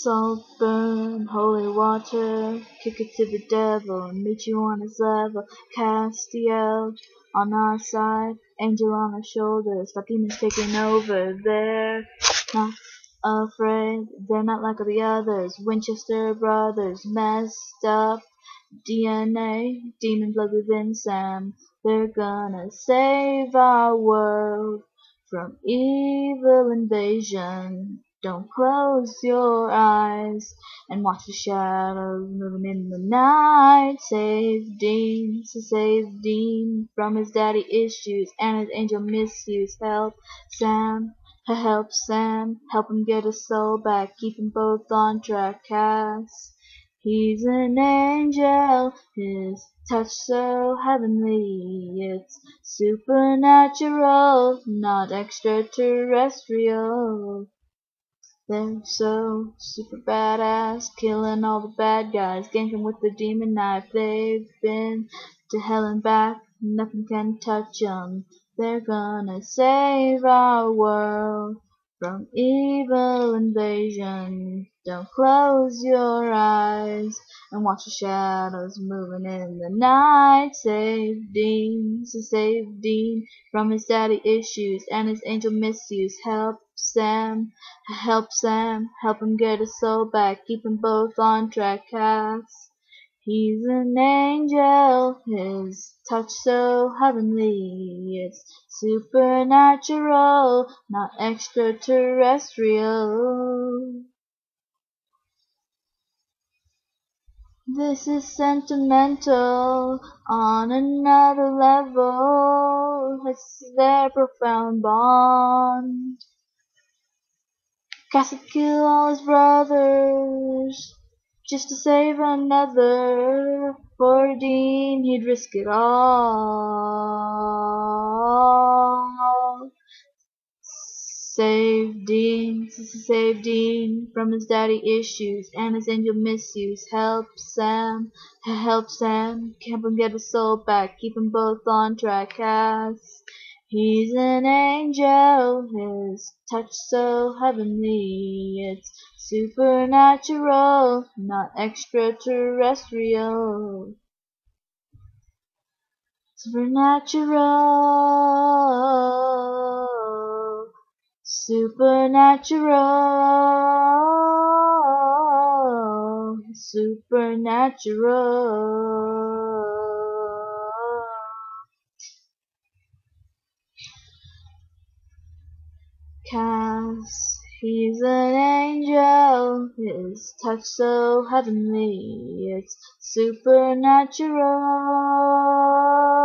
Salt burn, holy water, kick it to the devil meet you on his level. Castiel on our side, angel on our shoulders, got demons taking over. They're not afraid, they're not like the others. Winchester brothers, messed up DNA, demon blood within Sam. They're gonna save our world from evil invasion. Don't close your eyes and watch the shadows moving in the night. Save Dean, save Dean from his daddy issues and his angel misuse. Help Sam, help Sam, help him get his soul back. Keep them both on track. Cass, he's an angel, his touch so heavenly. It's supernatural, not extraterrestrial. They're so super badass, killing all the bad guys, ganking with the demon knife. They've been to hell and back, nothing can touch 'em. They're gonna save our world from evil invasion. Don't close your eyes and watch the shadows moving in the night. Save Dean, so save Dean from his daddy issues and his angel misuse. Help Sam, help Sam, help him get his soul back. Keep them both on track. Cass, he's an angel, his touch so heavenly. It's supernatural, not extraterrestrial. This is sentimental on another level. It's their profound bond. Cass would kill all his brothers just to save another. For Dean, he'd risk it all. Save Dean, save Dean from his daddy issues and his angel misuse. Help Sam, help Sam, help him get his soul back. Keep them both on track. Cass, he's an angel, his touch so heavenly. It's supernatural, not extraterrestrial. Supernatural, supernatural, supernatural. Cass, he's an angel, his touch so heavenly, it's supernatural.